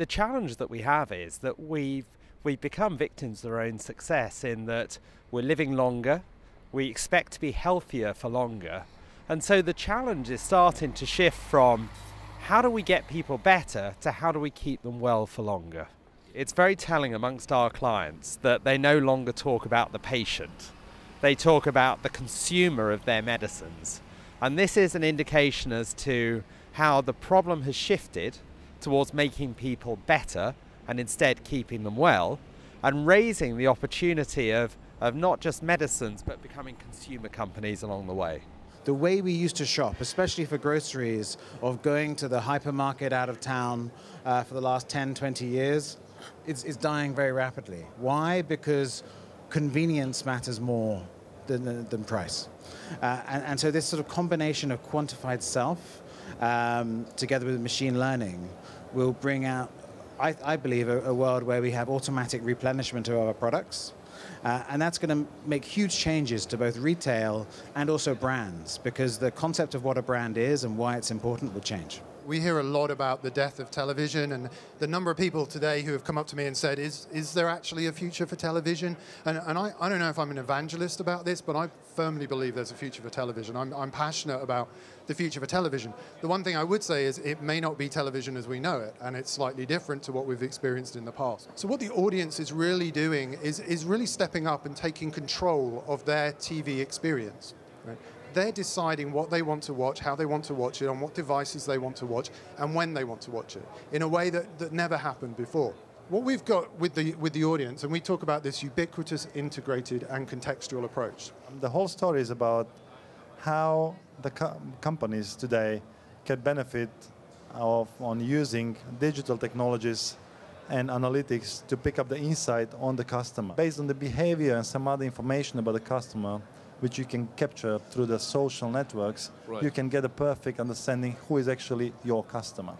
The challenge that we have is that we've we've become victims of our own success in that we're living longer, we expect to be healthier for longer. And so the challenge is starting to shift from how do we get people better to how do we keep them well for longer. It's very telling amongst our clients that they no longer talk about the patient. They talk about the consumer of their medicines. And this is an indication as to how the problem has shifted towards making people better and instead keeping them well and raising the opportunity of, of not just medicines but becoming consumer companies along the way. The way we used to shop, especially for groceries, of going to the hypermarket out of town uh, for the last 10, 20 years, is, it's dying very rapidly. Why? Because convenience matters more than, than, than price. Uh, and, and, so this sort of combination of quantified self um, together with machine learning will bring out, I, I believe, a, a, world where we have automatic replenishment of our products. Uh, and that's going to make huge changes to both retail and also brands because the concept of what a brand is and why it's important will change. We hear a lot about the death of television and the number of people today who have come up to me and said, is, is there actually a future for television? And, and I, I don't know if I'm an evangelist about this, but I firmly believe there's a future for television. I'm, I'm passionate about the future for television. The one thing I would say is it may not be television as we know it, and it's slightly different to what we've experienced in the past. So what the audience is really doing is, is really stepping up and taking control of their TV experience. Right? They're deciding what they want to watch, how they want to watch it, on what devices they want to watch, and when they want to watch it, in a way that, that never happened before. What we've got with the, with the audience, and we talk about this ubiquitous, integrated, and contextual approach. Um, the whole story is about how the co companies today can benefit of, on using digital technologies and analytics to pick up the insight on the customer. Based on the behavior and some other information about the customer, which you can capture through the social networks, right. you can get a perfect understanding who is actually your customer.